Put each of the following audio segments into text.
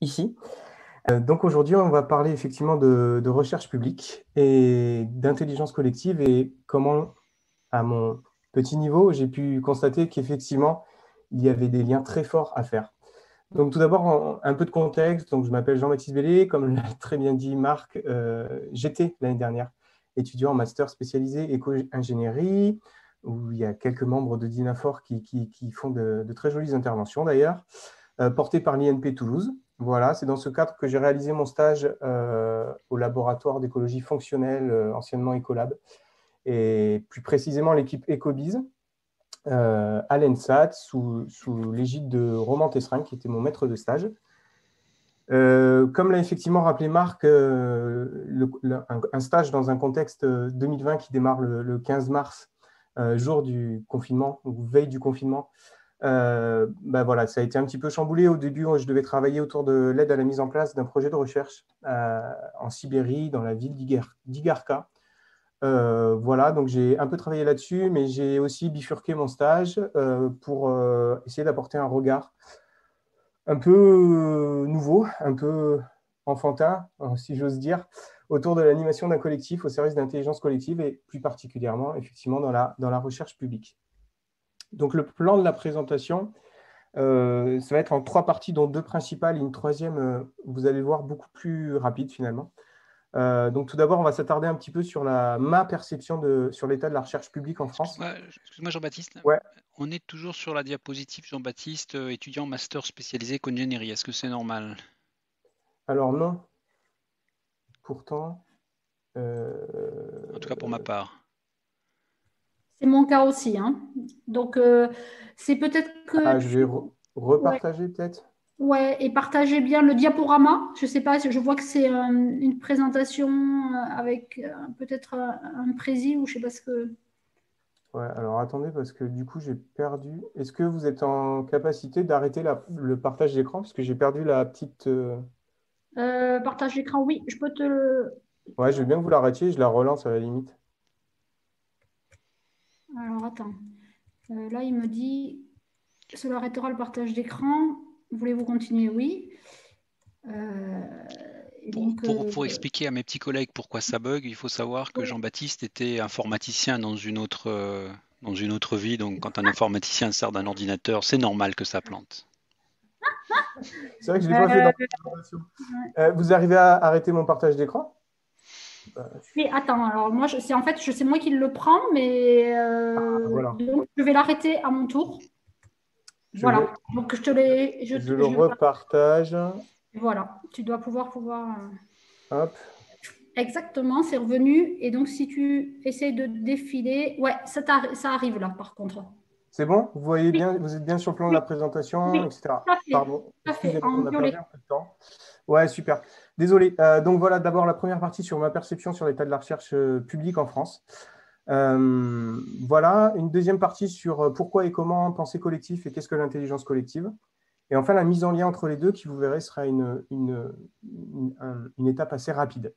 ici. donc aujourd'hui, on va parler effectivement de, recherche publique et d'intelligence collective et comment, à mon petit niveau, j'ai pu constater qu'effectivement, il y avait des liens très forts à faire. Donc tout d'abord, un peu de contexte. Donc, je m'appelle Jean-Baptiste Bellé. Comme l'a très bien dit Marc, euh, j'étais l'année dernière étudiant en master spécialisé éco-ingénierie, où il y a quelques membres de Dinafor qui, qui, font de, très jolies interventions d'ailleurs, euh, portées par l'INP Toulouse. Voilà, c'est dans ce cadre que j'ai réalisé mon stage euh, au laboratoire d'écologie fonctionnelle, anciennement Ecolab, et plus précisément l'équipe EcoBiz, euh, à l'ENSAT sous, l'égide de Roman Tesserin, qui était mon maître de stage. Euh, comme l'a effectivement rappelé Marc, euh, un, stage dans un contexte 2020 qui démarre le, 15 mars, jour du confinement, ou veille du confinement, ben voilà, ça a été un petit peu chamboulé. Au début, je devais travailler autour de l'aide à la mise en place d'un projet de recherche en Sibérie, dans la ville d'Igarka, euh, voilà, donc j'ai un peu travaillé là-dessus, mais j'ai aussi bifurqué mon stage euh, pour euh, essayer d'apporter un regard un peu nouveau, un peu enfantin, si j'ose dire, autour de l'animation d'un collectif au service d'intelligence collective et plus particulièrement, effectivement, dans la, dans la recherche publique. Donc le plan de la présentation, ça va être en trois parties, dont deux principales et une troisième, vous allez le voir, beaucoup plus rapide finalement. Euh, donc tout d'abord, on va s'attarder un petit peu sur la, ma perception de, sur l'état de la recherche publique en France. Excuse-moi Jean-Baptiste. Ouais. On est toujours sur la diapositive Jean-Baptiste, euh, étudiant master spécialisé congénierie. Est-ce que c'est normal? Alors non. Pourtant. Euh, en tout cas pour ma part. C'est mon cas aussi. Hein. Donc c'est peut-être que. Ah, je vais repartager peut-être? Ouais, et partagez bien le diaporama. Je ne sais pas, je vois que c'est euh, une présentation euh, avec euh, peut-être un, prési ou je ne sais pas ce que. Ouais, alors attendez, parce que du coup, j'ai perdu. Est-ce que vous êtes en capacité d'arrêter le partage d'écran? Parce que j'ai perdu la petite. partage d'écran, oui, je peux te. Ouais, je veux bien que vous l'arrêtiez, je la relance à la limite. Alors attends. là, il me dit cela arrêtera le partage d'écran. Voulez-vous continuer? Oui. Euh, pour, euh, expliquer à mes petits collègues pourquoi ça bug, il faut savoir que Jean-Baptiste était informaticien dans une autre, euh, dans une autre vie. Donc, quand un informaticien sert d'un ordinateur, c'est normal que ça plante. C'est vrai que je l'ai pas fait dans la présentation. vous arrivez à arrêter mon partage d'écran? Oui, attends, alors moi, c'est en fait, je sais moi qui le prend, mais ah, donc, je vais l'arrêter à mon tour voilà. Donc je te les. Je, le repartage. Voilà. Tu dois pouvoir pouvoir. Euh, Hop. Exactement, c'est revenu. Et donc si tu essayes de défiler, ouais, ça, ça arrive là par contre. C'est bon? Vous voyez bien, vous êtes bien sur le plan de la présentation, etc. Pardon. on a perdu un peu de temps. Ouais, super. Désolé. Euh, donc voilà, d'abord la première partie sur ma perception sur l'état de la recherche euh, publique en France. Euh, voilà, une deuxième partie sur pourquoi et comment penser collectif et qu'est-ce que l'intelligence collective. Et enfin, la mise en lien entre les deux, qui vous verrez sera une, une, une, étape assez rapide.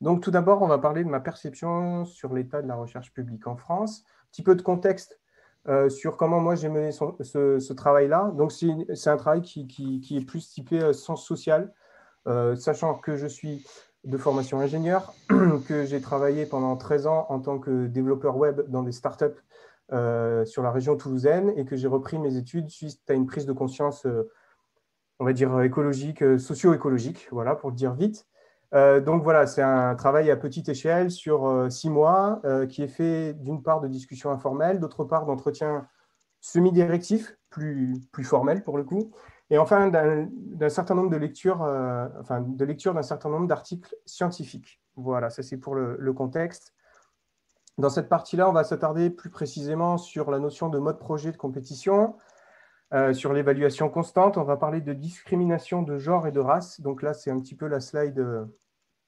Donc tout d'abord, on va parler de ma perception sur l'état de la recherche publique en France. Un petit peu de contexte euh, sur comment moi j'ai mené ce, travail-là. Donc c'est un travail qui, est plus typé sens social, sachant que je suis de formation ingénieur, que j'ai travaillé pendant 13 ans en tant que développeur web dans des startups euh, sur la région toulousaine et que j'ai repris mes études suite à une prise de conscience, euh, on va dire écologique, euh, socio-écologique, voilà, pour le dire vite. Donc voilà, c'est un travail à petite échelle sur six mois qui est fait d'une part de discussions informelles, d'autre part d'entretiens semi-directifs, plus, plus formels pour le coup, et enfin d'un certain nombre de lectures, euh, enfin de lecture d'un certain nombre d'articles scientifiques. Voilà, ça c'est pour le, contexte. Dans cette partie-là, on va s'attarder plus précisément sur la notion de mode projet de compétition, euh, sur l'évaluation constante. On va parler de discrimination de genre et de race. Donc là, c'est un petit peu la slide euh,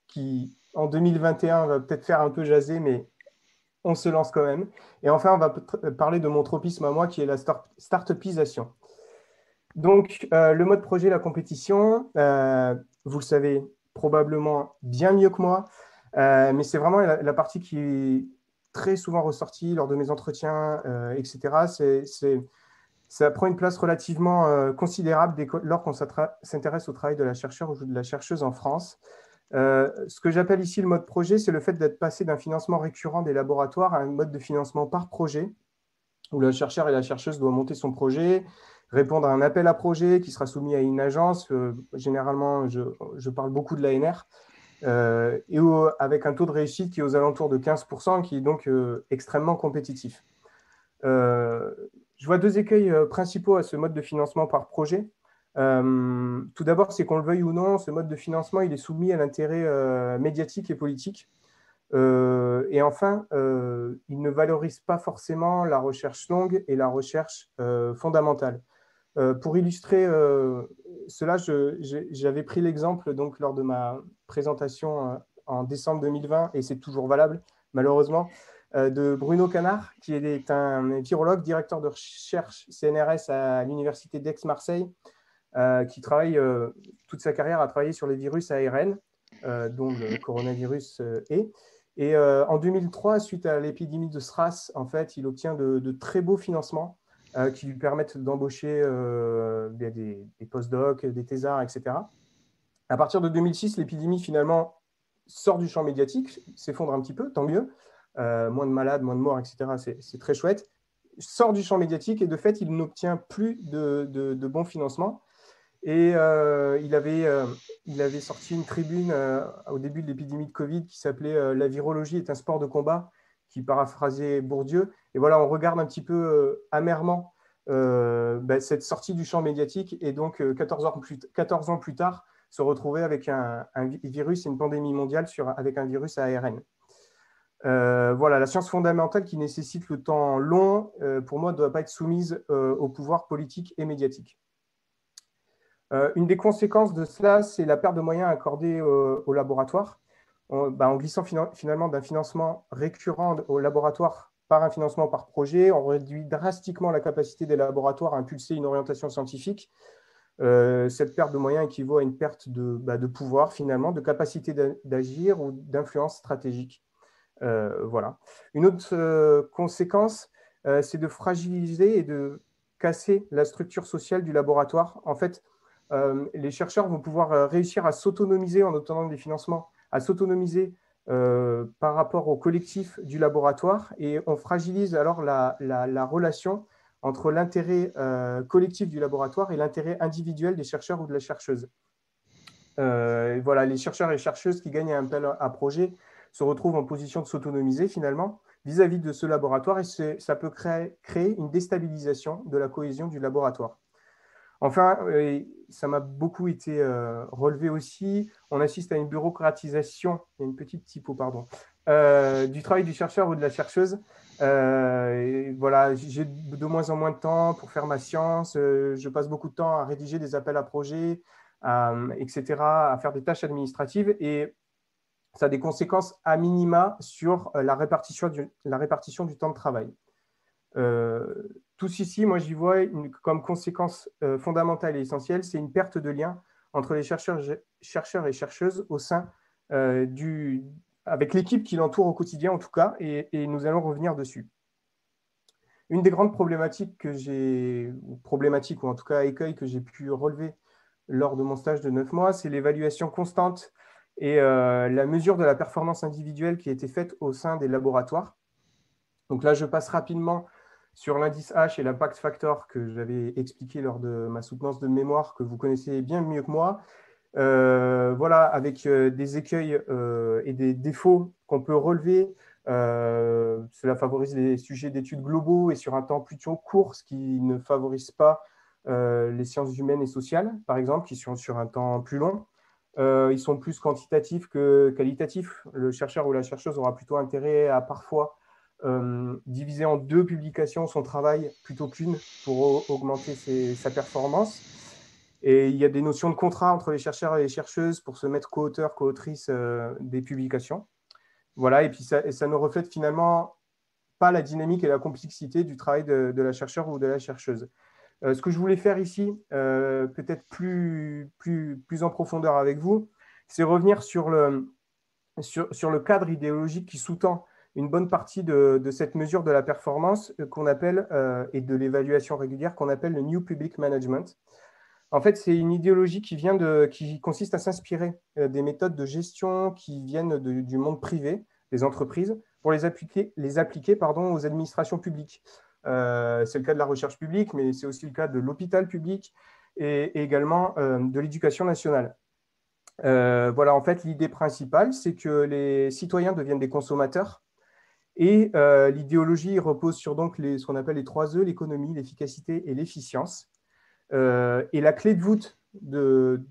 qui, en 2021, va peut-être faire un peu jaser, mais on se lance quand même. Et enfin, on va parler de mon tropisme à moi, qui est la start-upisation. Donc, euh, le mode projet, la compétition, euh, vous le savez probablement bien mieux que moi, euh, mais c'est vraiment la, partie qui est très souvent ressortie lors de mes entretiens, etc. ça prend une place relativement considérable dès lors qu'on s'intéresse au travail de la chercheuse ou de la chercheuse en France. ce que j'appelle ici le mode projet, c'est le fait d'être passé d'un financement récurrent des laboratoires à un mode de financement par projet, où le chercheur et la chercheuse doivent monter son projet, répondre à un appel à projet qui sera soumis à une agence. Euh, généralement, je, parle beaucoup de l'ANR. Euh, et avec un taux de réussite qui est aux alentours de 15%, qui est donc euh, extrêmement compétitif. Je vois deux écueils principaux à ce mode de financement par projet. tout d'abord, c'est qu'on le veuille ou non, ce mode de financement il est soumis à l'intérêt médiatique et politique. et enfin, il ne valorise pas forcément la recherche longue et la recherche fondamentale. Euh, pour illustrer euh, cela, j'avais pris l'exemple donc lors de ma présentation euh, en décembre 2020, et c'est toujours valable, malheureusement, de Bruno Canard, qui est un virologue, directeur de recherche CNRS à l'Université d'Aix-Marseille, qui travaille toute sa carrière à travailler sur les virus ARN, dont le coronavirus est. Et en 2003, suite à l'épidémie de SRAS, en fait, il obtient de, très beaux financements euh, qui lui permettent d'embaucher euh, des, des post-docs, des thésards, etc. À partir de 2006, l'épidémie finalement sort du champ médiatique, s'effondre un petit peu, tant mieux. Euh, moins de malades, moins de morts, etc. C'est très chouette. Sort du champ médiatique et de fait, il n'obtient plus de, bons financements. Et il, avait, il avait sorti une tribune au début de l'épidémie de Covid qui s'appelait La virologie est un sport de combat qui paraphrasait Bourdieu. Et voilà, on regarde un petit peu euh, amèrement euh, bah, cette sortie du champ médiatique et donc 14, euh, ans plus, 14 ans plus tard se retrouver avec un, virus et une pandémie mondiale avec un virus ARN. Voilà, la science fondamentale qui nécessite le temps long, pour moi, ne doit pas être soumise au pouvoir politique et médiatique. une des conséquences de cela, c'est la perte de moyens accordés aux laboratoires. Bah, en, glissant finalement d'un financement récurrent au laboratoire par un financement par projet, on réduit drastiquement la capacité des laboratoires à impulser une orientation scientifique. Euh, cette perte de moyens équivaut à une perte de, bah, pouvoir finalement, de capacité d'agir ou d'influence stratégique. Euh, voilà. Une autre euh, conséquence, c'est de fragiliser et de casser la structure sociale du laboratoire. En fait, les chercheurs vont pouvoir réussir à s'autonomiser en obtenant des financements à s'autonomiser euh, par rapport au collectif du laboratoire et on fragilise alors la, relation entre l'intérêt euh, collectif du laboratoire et l'intérêt individuel des chercheurs ou de la chercheuse. Euh, voilà, les chercheurs et chercheuses qui gagnent un appel à projet se retrouvent en position de s'autonomiser finalement vis-à-vis de ce laboratoire et ça peut créer, créer une déstabilisation de la cohésion du laboratoire. Enfin, ça m'a beaucoup été euh, relevé aussi, on assiste à une bureaucratisation, il y a une petite typo, pardon, euh, du travail du chercheur ou de la chercheuse. Euh, voilà, j'ai de moins en moins de temps pour faire ma science, je passe beaucoup de temps à rédiger des appels à projets, etc., à faire des tâches administratives et ça a des conséquences à minima sur la répartition du, la répartition du temps de travail. Tout ceci, moi, j'y vois comme conséquence euh, fondamentale et essentielle, c'est une perte de lien entre les chercheurs, et chercheuses au sein euh, du, avec l'équipe qui l'entoure au quotidien, en tout cas, et, nous allons revenir dessus. Une des grandes problématiques que j'ai, ou problématiques, ou en tout cas écueils que j'ai pu relever lors de mon stage de neuf mois, c'est l'évaluation constante et euh, la mesure de la performance individuelle qui a été faite au sein des laboratoires. Donc là, je passe rapidement sur l'indice H et l'impact factor que j'avais expliqué lors de ma soutenance de mémoire, que vous connaissez bien mieux que moi, euh, voilà, avec euh, des écueils et des défauts qu'on peut relever. cela favorise les sujets d'études globaux et sur un temps plutôt court, ce qui ne favorise pas les sciences humaines et sociales, par exemple, qui sont sur un temps plus long. Ils sont plus quantitatifs que qualitatifs. Le chercheur ou la chercheuse aura plutôt intérêt à parfois euh, diviser en deux publications son travail plutôt qu'une pour augmenter sa performance. Et il y a des notions de contrat entre les chercheurs et les chercheuses pour se mettre co-auteur, co-autrice euh, des publications. Voilà, et puis ça, ça, ne reflète finalement pas la dynamique et la complexité du travail de, la chercheur ou de la chercheuse. Euh, ce que je voulais faire ici, peut-être plus, plus, plus en profondeur avec vous, c'est revenir sur le, sur, sur le cadre idéologique qui sous-tend une bonne partie de, cette mesure de la performance qu'on appelle, et de l'évaluation régulière qu'on appelle le New Public Management. En fait, c'est une idéologie qui, vient de, qui consiste à s'inspirer des méthodes de gestion qui viennent du monde privé, des entreprises, pour les appliquer, les appliquer pardon, aux administrations publiques. C'est le cas de la recherche publique, mais c'est aussi le cas de l'hôpital public et, également de l'éducation nationale. Euh, voilà, en fait, l'idée principale, c'est que les citoyens deviennent des consommateurs. Et euh, l'idéologie repose sur donc les, ce qu'on appelle les trois E, l'économie, l'efficacité et l'efficience. Euh, et la clé de voûte de,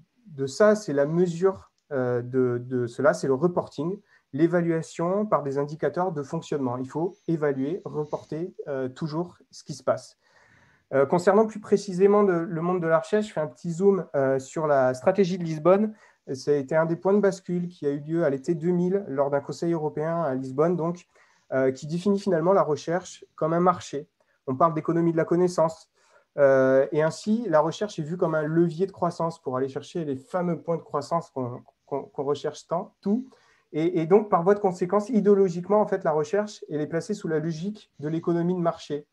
ça, c'est la mesure de, cela, c'est le reporting, l'évaluation par des indicateurs de fonctionnement. Il faut évaluer, reporter toujours ce qui se passe. concernant plus précisément le monde de la recherche, je fais un petit zoom sur la stratégie de Lisbonne ça a été un des points de bascule qui a eu lieu à l'été 2000 lors d'un conseil européen à Lisbonne, donc, euh, qui définit finalement la recherche comme un marché. On parle d'économie de la connaissance. Euh, et ainsi, la recherche est vue comme un levier de croissance pour aller chercher les fameux points de croissance qu'on recherche tant, tout. Et, donc, par voie de conséquence, idéologiquement, en fait, la recherche, est placée sous la logique de l'économie de marché.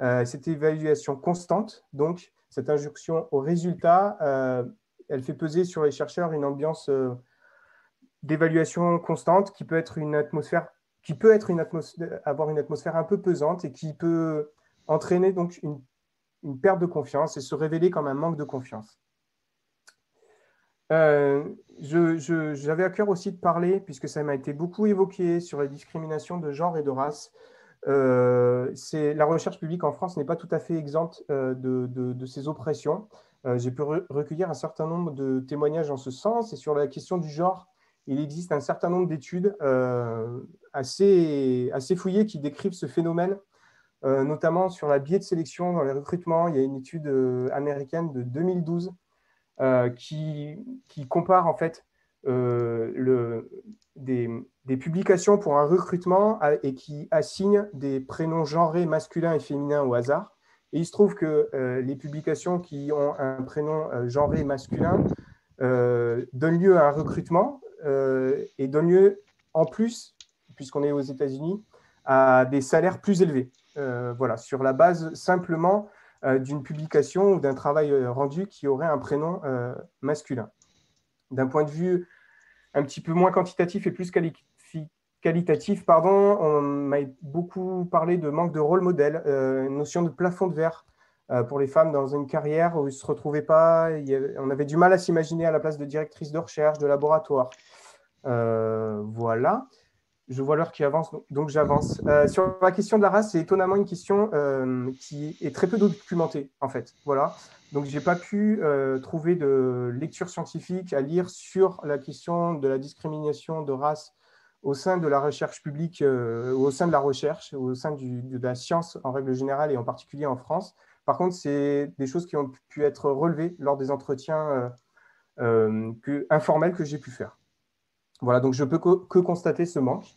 Euh, cette évaluation constante, donc cette injonction au résultat, elle fait peser sur les chercheurs une ambiance euh, d'évaluation constante qui peut être une atmosphère qui peut être avoir une atmosphère un peu pesante et qui peut entraîner donc une, perte de confiance et se révéler comme un manque de confiance. Euh, j'avais à cœur aussi de parler, puisque ça m'a été beaucoup évoqué, sur la discrimination de genre et de race. Euh, la recherche publique en France n'est pas tout à fait exempte de, de, ces oppressions. Euh, j'ai pu recueillir un certain nombre de témoignages en ce sens. Et sur la question du genre, il existe un certain nombre d'études euh, assez, assez fouillées qui décrivent ce phénomène, euh, notamment sur la biais de sélection dans les recrutements. Il y a une étude américaine de 2012 qui, qui, compare en fait le, des, publications pour un recrutement et qui assigne des prénoms genrés masculins et féminins au hasard. Et il se trouve que euh, les publications qui ont un prénom euh, genré masculin euh, donnent lieu à un recrutement et donnent lieu, en plus, puisqu'on est aux États-Unis, à des salaires plus élevés. voilà, sur la base simplement d'une publication ou d'un travail rendu qui aurait un prénom masculin. D'un point de vue un petit peu moins quantitatif et plus qualitatif, pardon, on m'a beaucoup parlé de manque de rôle modèle, euh, notion de plafond de verre euh, pour les femmes dans une carrière où ils ne se retrouvaient pas. on avait du mal à s'imaginer à la place de directrice de recherche, de laboratoire. Euh, voilà. Je vois l'heure qui avance, donc j'avance. sur la question de la race, c'est étonnamment une question qui est très peu documentée, en fait. Voilà. Donc, je n'ai pas pu trouver de lecture scientifique à lire sur la question de la discrimination de race au sein de la recherche publique, euh, au sein de la recherche, au sein de la science en règle générale et en particulier en France. Par contre, c'est des choses qui ont pu être relevées lors des entretiens euh, euh, informels que j'ai pu faire. Voilà, donc je peux que, constater ce manque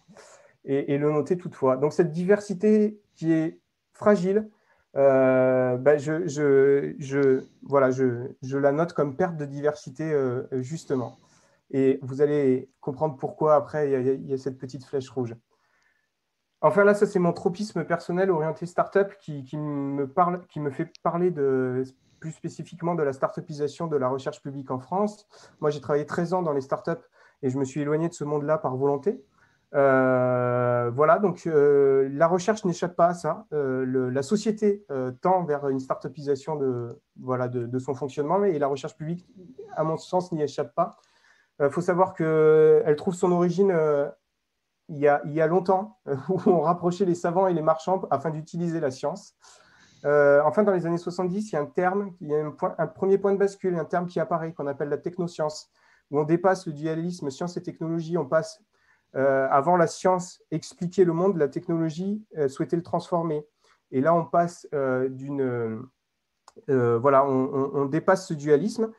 et, le noter toutefois. Donc cette diversité qui est fragile, ben, je, voilà, je, la note comme perte de diversité justement. Et vous allez comprendre pourquoi après il y, a, cette petite flèche rouge. Enfin là, ça c'est mon tropisme personnel orienté startup qui, qui, me parle, qui me fait parler de, plus spécifiquement de la startupisation de la recherche publique en France. Moi, j'ai travaillé 13 ans dans les startups et je me suis éloigné de ce monde-là par volonté. Euh, voilà, donc euh, la recherche n'échappe pas à ça. Euh, la société tend vers une startupisation de, voilà, de, son fonctionnement et la recherche publique, à mon sens, n'y échappe pas. Il faut savoir qu'elle trouve son origine il, y a, il, y a, longtemps, où on rapprochait les savants et les marchands afin d'utiliser la science. Enfin, dans les années 70, il y a un terme, il y a un, premier point de bascule, un terme qui apparaît, qu'on appelle la technoscience, où on dépasse le dualisme science et technologie, on passe avant la science expliquer le monde, la technologie souhaitait le transformer. Et là, on passe d'une. voilà, on, dépasse ce dualisme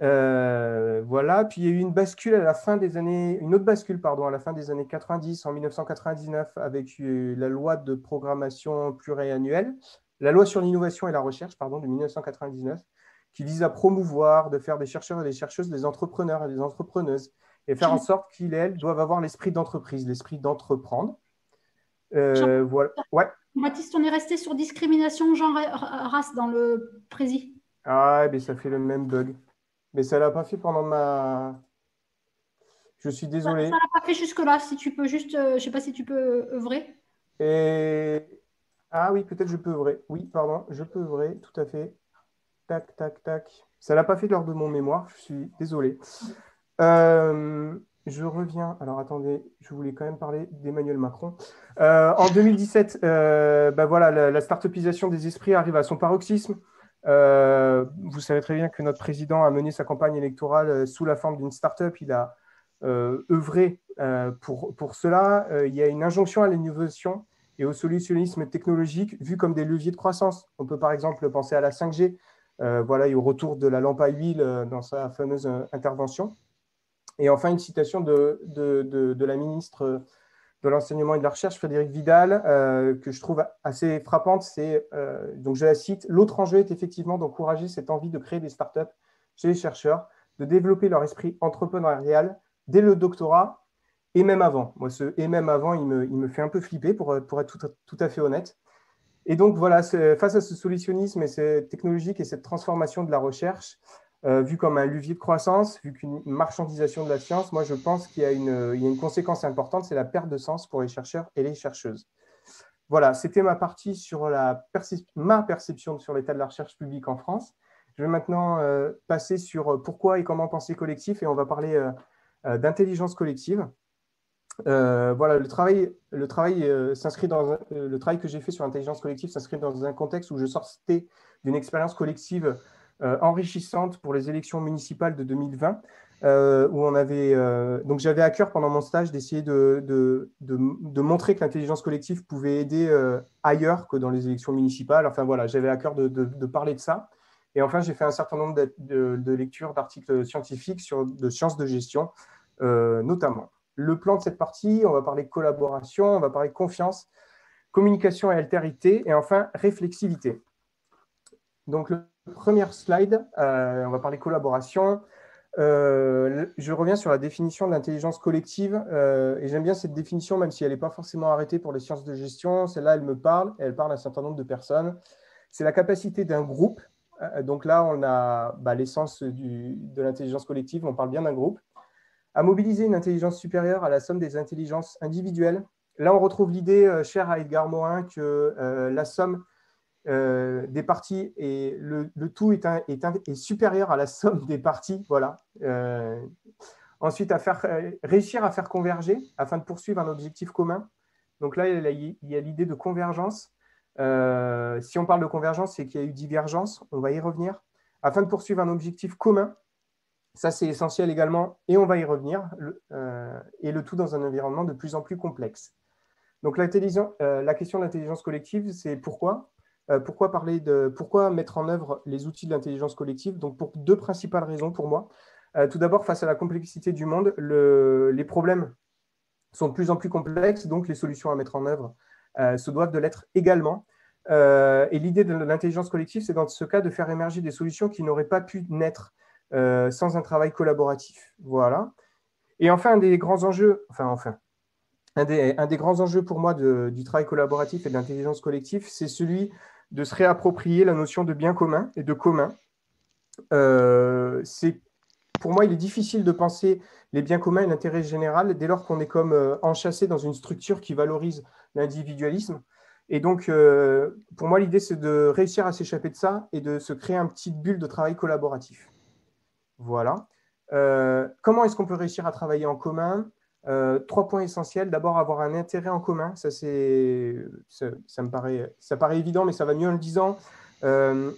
euh, voilà, puis il y a eu une bascule à la fin des années, une autre bascule, pardon, à la fin des années 90, en 1999, avec euh, la loi de programmation pluriannuelle, la loi sur l'innovation et la recherche, pardon, de 1999, qui vise à promouvoir, de faire des chercheurs et des chercheuses des entrepreneurs et des entrepreneuses, et faire en sorte qu'ils et elles doivent avoir l'esprit d'entreprise, l'esprit d'entreprendre. voilà. Ouais. Baptiste, on est resté sur discrimination genre race dans le prési. Ah, mais ça fait le même bug. Mais ça l'a pas fait pendant ma. Je suis désolé. Ça l'a pas fait jusque-là. Si tu peux juste, je sais pas si tu peux œuvrer. Et ah oui, peut-être je peux œuvrer. Oui, pardon, je peux œuvrer, tout à fait. Tac, tac, tac. Ça l'a pas fait lors de mon mémoire, je suis désolé. Euh, je reviens. Alors attendez, je voulais quand même parler d'Emmanuel Macron. Euh, en 2017, euh, bah voilà, la, la start-upisation des esprits arrive à son paroxysme. vous savez très bien que notre président a mené sa campagne électorale sous la forme d'une start-up. Il a œuvré pour, pour cela. il y a une injonction à l'innovation et au solutionnisme technologique vu comme des leviers de croissance. On peut par exemple penser à la 5G, euh, voilà, et au retour de la lampe à huile euh, dans sa fameuse euh, intervention. Et enfin, une citation de, de, la ministre de l'enseignement et de la recherche, Frédéric Vidal, que je trouve assez frappante. C'est, donc je la cite, l'autre enjeu est effectivement d'encourager cette envie de créer des startups chez les chercheurs, de développer leur esprit entrepreneurial dès le doctorat et même avant. Moi, ce et même avant, il me, il me fait un peu flipper, pour, pour être tout, tout, à fait honnête. Et donc, voilà, face à ce solutionnisme et cette technologique et cette transformation de la recherche, euh, vu comme un levier de croissance, vu qu'une marchandisation de la science, moi, je pense qu'il y, a une, conséquence importante, c'est la perte de sens pour les chercheurs et les chercheuses. Voilà, c'était ma partie sur ma perception sur l'état de la recherche publique en France. Je vais maintenant euh, passer sur pourquoi et comment penser collectif et on va parler euh, d'intelligence collective. Euh, voilà, le travail, le travail euh, s'inscrit dans euh, le travail que j'ai fait sur l'intelligence collective s'inscrit dans un contexte où je sortais d'une expérience collective enrichissante pour les élections municipales de 2020, où on avait donc j'avais à cœur pendant mon stage d'essayer de, montrer que l'intelligence collective pouvait aider ailleurs que dans les élections municipales. Enfin voilà, j'avais à cœur de, parler de ça. Et enfin, j'ai fait un certain nombre de, lectures d'articles scientifiques sur de sciences de gestion, notamment le plan de cette partie, on va parler collaboration, on va parler confiance, communication et altérité, et enfin réflexivité. Donc, le premier slide, euh, on va parler collaboration. Euh, je reviens sur la définition de l'intelligence collective, euh, et j'aime bien cette définition, même si elle n'est pas forcément arrêtée pour les sciences de gestion. Celle-là, elle me parle, elle parle à un certain nombre de personnes. C'est la capacité d'un groupe. donc là, on a bah, l'essence de l'intelligence collective, on parle bien d'un groupe à mobiliser une intelligence supérieure à la somme des intelligences individuelles. Là, on retrouve l'idée euh, chère à Edgar Morin que euh, la somme euh, des parties et le, tout est, supérieur à la somme des parties. Voilà. ensuite, à faire, réussir à faire converger afin de poursuivre un objectif commun. Donc là, il y a l'idée de convergence. si on parle de convergence, c'est qu'il y a eu divergence. On va y revenir. Afin de poursuivre un objectif commun, ça, c'est essentiel également, et on va y revenir, euh, et le tout dans un environnement de plus en plus complexe. Donc, euh, la question de l'intelligence collective, c'est pourquoi euh, pourquoi, parler de, pourquoi mettre en œuvre les outils de l'intelligence collective? Donc, pour deux principales raisons pour moi. tout d'abord, face à la complexité du monde, les problèmes sont de plus en plus complexes, donc les solutions à mettre en œuvre se doivent de l'être également. et l'idée de l'intelligence collective, c'est dans ce cas de faire émerger des solutions qui n'auraient pas pu naître euh, sans un travail collaboratif. Voilà. Et enfin, un des grands enjeux, enfin, enfin, un des, grands enjeux pour moi du travail collaboratif et de l'intelligence collective, c'est celui de se réapproprier la notion de bien commun et de commun. Euh, c'est pour moi, il est difficile de penser les biens communs et l'intérêt général dès lors qu'on est comme euh, enchâssé dans une structure qui valorise l'individualisme. Et donc, pour moi, l'idée, c'est de réussir à s'échapper de ça et de se créer un petit bulle de travail collaboratif. Voilà. Euh, comment est-ce qu'on peut réussir à travailler en commun? Euh, Trois points essentiels. D'abord, avoir un intérêt en commun. Ça, me paraît, évident, mais ça va mieux en le disant. Euh,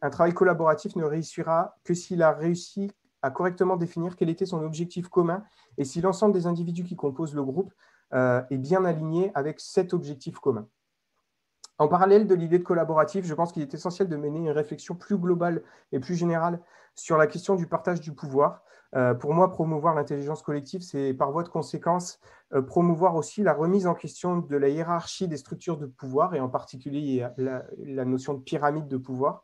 un travail collaboratif ne réussira que s'il a réussi à correctement définir quel était son objectif commun et si l'ensemble des individus qui composent le groupe est bien aligné avec cet objectif commun. En parallèle de l'idée de collaboratif, je pense qu'il est essentiel de mener une réflexion plus globale et plus générale sur la question du partage du pouvoir. Euh, pour moi, promouvoir l'intelligence collective, c'est par voie de conséquence euh, promouvoir aussi la remise en question de la hiérarchie des structures de pouvoir, et en particulier la, notion de pyramide de pouvoir.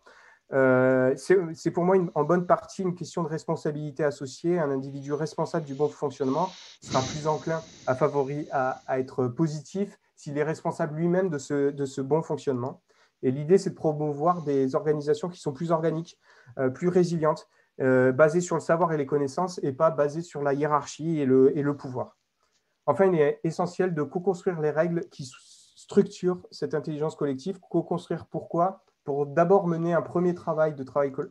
Euh, c'est pour moi en bonne partie une question de responsabilité associée. Un individu responsable du bon fonctionnement sera plus enclin à, favori, à, à être positif s'il est responsable lui-même de ce, de ce bon fonctionnement. Et l'idée, c'est de promouvoir des organisations qui sont plus organiques, euh, plus résilientes, euh, basées sur le savoir et les connaissances et pas basées sur la hiérarchie et le, et le pouvoir. Enfin, il est essentiel de co-construire les règles qui structurent cette intelligence collective. Co-construire pourquoi? Pour d'abord mener un premier travail de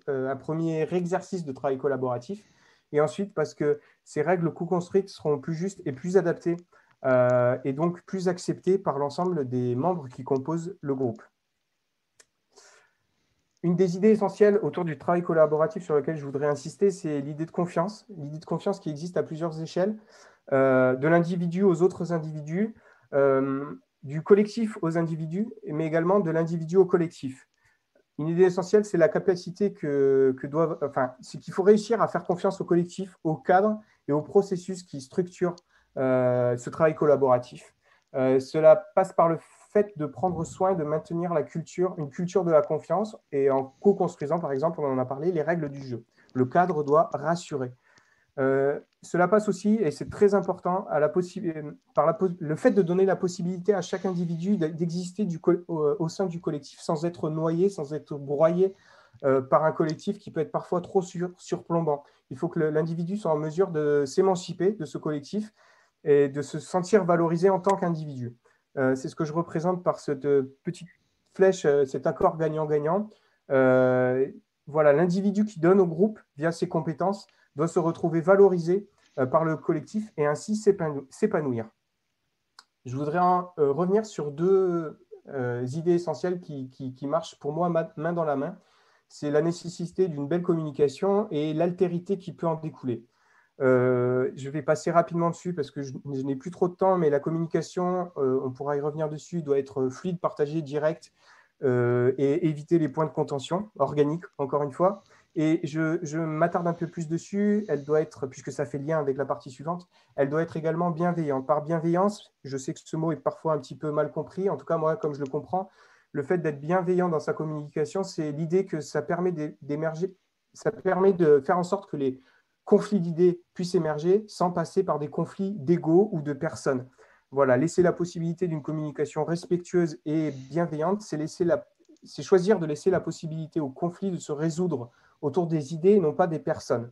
euh, un premier exercice de travail collaboratif, et ensuite parce que ces règles co-construites seront plus justes et plus adaptées, et donc plus acceptées par l'ensemble des membres qui composent le groupe. Une des idées essentielles autour du travail collaboratif sur lequel je voudrais insister, c'est l'idée de confiance, l'idée de confiance qui existe à plusieurs échelles, euh, de l'individu aux autres individus, euh, du collectif aux individus, mais également de l'individu au collectif. Une idée essentielle, c'est la capacité que, doivent, enfin, c'est qu'il faut réussir à faire confiance au collectif, au cadre et au processus qui structure euh, ce travail collaboratif. cela passe par le de prendre soin de maintenir la culture, une culture de la confiance et en co-construisant, par exemple, on en a parlé, les règles du jeu. Le cadre doit rassurer. Euh, cela passe aussi, et c'est très important, par le fait de donner la possibilité à chaque individu d'exister au, sein du collectif sans être noyé, sans être broyé euh, par un collectif qui peut être parfois trop sur, surplombant. Il faut que l'individu soit en mesure de s'émanciper de ce collectif et de se sentir valorisé en tant qu'individu. Euh, c'est ce que je représente par cette euh, petite flèche, euh, cet accord gagnant-gagnant. voilà, l'individu qui donne au groupe via ses compétences doit se retrouver valorisé par le collectif et ainsi s'épanouir. Je voudrais revenir sur deux idées essentielles qui, qui, marchent pour moi main dans la main. C'est la nécessité d'une belle communication et l'altérité qui peut en découler. Euh, je vais passer rapidement dessus parce que je, n'ai plus trop de temps, mais la communication, euh, on pourra y revenir dessus, doit être fluide, partagée, directe euh, et éviter les points de contention organiques, encore une fois. Et je, m'attarde un peu plus dessus. Elle doit être, puisque ça fait lien avec la partie suivante, elle doit être également bienveillante. Par bienveillance, je sais que ce mot est parfois un petit peu mal compris. En tout cas, moi, comme je le comprends, le fait d'être bienveillant dans sa communication, c'est l'idée que ça permet d'émerger, ça permet de faire en sorte que les conflits d'idées puissent émerger sans passer par des conflits d'ego ou de personnes. Voilà, laisser la possibilité d'une communication respectueuse et bienveillante, c'est choisir de laisser la possibilité au conflit de se résoudre autour des idées et non pas des personnes.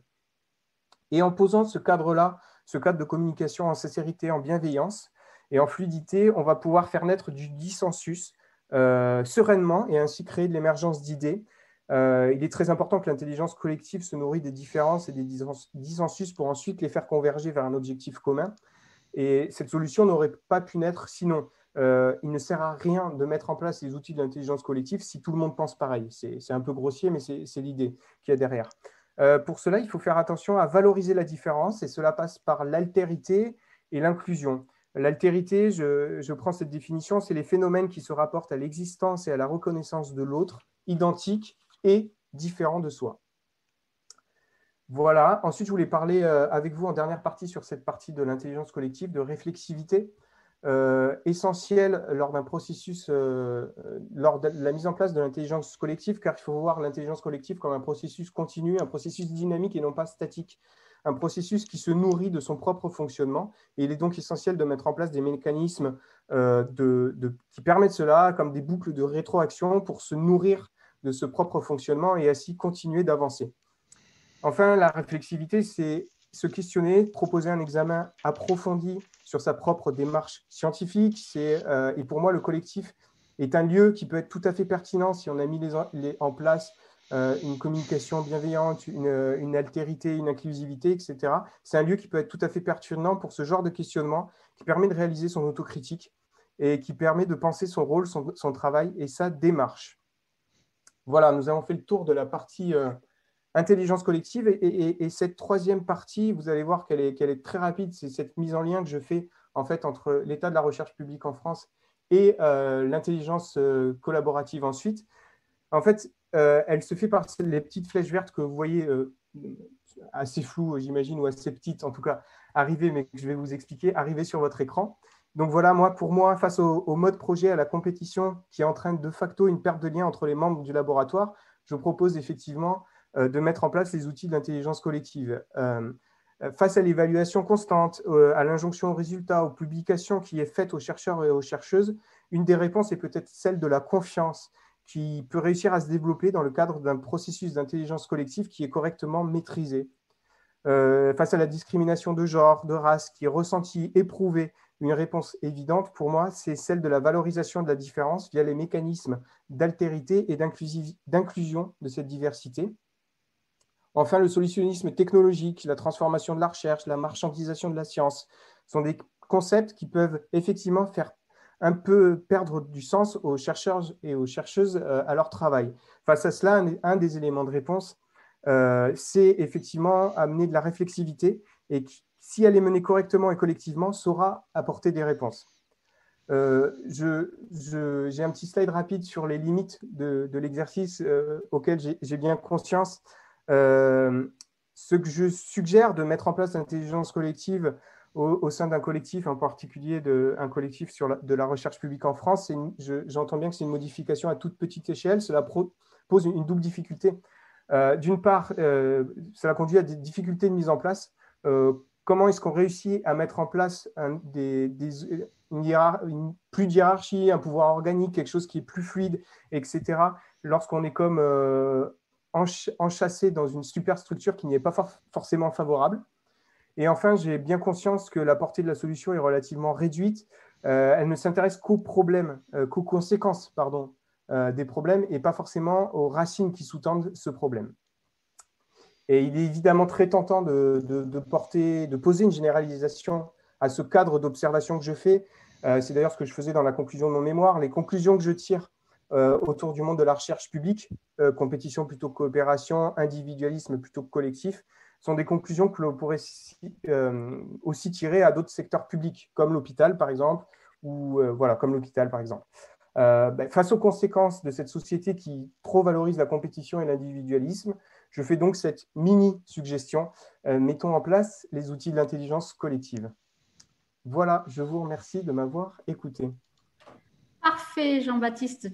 Et en posant ce cadre-là, ce cadre de communication en sincérité, en bienveillance et en fluidité, on va pouvoir faire naître du dissensus euh, sereinement et ainsi créer de l'émergence d'idées euh, il est très important que l'intelligence collective se nourrit des différences et des dissensus pour ensuite les faire converger vers un objectif commun. Et cette solution n'aurait pas pu naître sinon. Euh, il ne sert à rien de mettre en place les outils de l'intelligence collective si tout le monde pense pareil. C'est un peu grossier, mais c'est l'idée qu'il y a derrière. Euh, pour cela, il faut faire attention à valoriser la différence et cela passe par l'altérité et l'inclusion. L'altérité, je, je, prends cette définition, c'est les phénomènes qui se rapportent à l'existence et à la reconnaissance de l'autre, identiques et différent de soi. Voilà. Ensuite, je voulais parler euh, avec vous en dernière partie sur cette partie de l'intelligence collective, de réflexivité, euh, essentielle lors d'un processus, euh, lors de la mise en place de l'intelligence collective, car il faut voir l'intelligence collective comme un processus continu, un processus dynamique et non pas statique, un processus qui se nourrit de son propre fonctionnement. Et il est donc essentiel de mettre en place des mécanismes qui permettent cela, comme des boucles de rétroaction pour se nourrir de ce propre fonctionnement et ainsi continuer d'avancer. Enfin, la réflexivité, c'est se questionner, proposer un examen approfondi sur sa propre démarche scientifique. Euh, et pour moi, le collectif est un lieu qui peut être tout à fait pertinent si on a mis les, en place euh, une communication bienveillante, une, altérité, une inclusivité, etc. C'est un lieu qui peut être tout à fait pertinent pour ce genre de questionnement, qui permet de réaliser son autocritique et qui permet de penser son rôle, son travail et sa démarche. Voilà, nous avons fait le tour de la partie euh, intelligence collective. Et, cette troisième partie, vous allez voir qu'elle est, très rapide. C'est cette mise en lien que je fais en fait entre l'état de la recherche publique en France et euh, l'intelligence euh, collaborative ensuite. En fait, elle se fait par les petites flèches vertes que vous voyez assez floues, j'imagine, ou assez petites, en tout cas, arriver, mais que je vais vous expliquer, arriver sur votre écran. Donc voilà, moi, pour moi, face au, mode projet, à la compétition qui entraîne de facto une perte de lien entre les membres du laboratoire, je propose effectivement euh, de mettre en place les outils d'intelligence collective. Euh, face à l'évaluation constante, à l'injonction aux résultats, aux publications qui est faite aux chercheurs et aux chercheuses, une des réponses est peut-être celle de la confiance qui peut réussir à se développer dans le cadre d'un processus d'intelligence collective qui est correctement maîtrisé. Euh, face à la discrimination de genre, de race, qui est ressentie, éprouvée, une réponse évidente pour moi, c'est celle de la valorisation de la différence via les mécanismes d'altérité et d'inclusion de cette diversité. Enfin, le solutionnisme technologique, la transformation de la recherche, la marchandisation de la science sont des concepts qui peuvent effectivement faire un peu perdre du sens aux chercheurs et aux chercheuses euh, à leur travail. Face à cela, un, des éléments de réponse, euh, c'est effectivement amener de la réflexivité et si elle est menée correctement et collectivement, saura apporter des réponses. Euh, j'ai un petit slide rapide sur les limites de, l'exercice auquel j'ai bien conscience. ce que je suggère de mettre en place l'intelligence collective au, sein d'un collectif, en particulier de, un collectif sur de la recherche publique en France, j'entends bien que c'est une modification à toute petite échelle. Cela pose une, double difficulté. Euh, d'une part, euh, cela conduit à des difficultés de mise en place. Euh, comment est-ce qu'on réussit à mettre en place une, plus de hiérarchie, un pouvoir organique, quelque chose qui est plus fluide, etc., lorsqu'on est comme enchâssé dans une superstructure qui n'y est pas forcément favorable? Et enfin, j'ai bien conscience que la portée de la solution est relativement réduite. Euh, elle ne s'intéresse qu'aux problèmes, euh, qu'aux conséquences pardon, euh, des problèmes et pas forcément aux racines qui sous-tendent ce problème. Et il est évidemment très tentant de, porter, de poser une généralisation à ce cadre d'observation que je fais. C'est d'ailleurs ce que je faisais dans la conclusion de mon mémoire. Les conclusions que je tire autour du monde de la recherche publique, compétition plutôt coopération, individualisme plutôt que collectif, sont des conclusions que l'on pourrait euh, aussi tirer à d'autres secteurs publics, comme l'hôpital, par exemple, ou euh, voilà, comme l'hôpital, par exemple. Euh, ben, face aux conséquences de cette société qui trop valorise la compétition et l'individualisme, je fais donc cette mini-suggestion. mettons en place les outils de l'intelligence collective. Voilà, je vous remercie de m'avoir écouté. Parfait, Jean-Baptiste.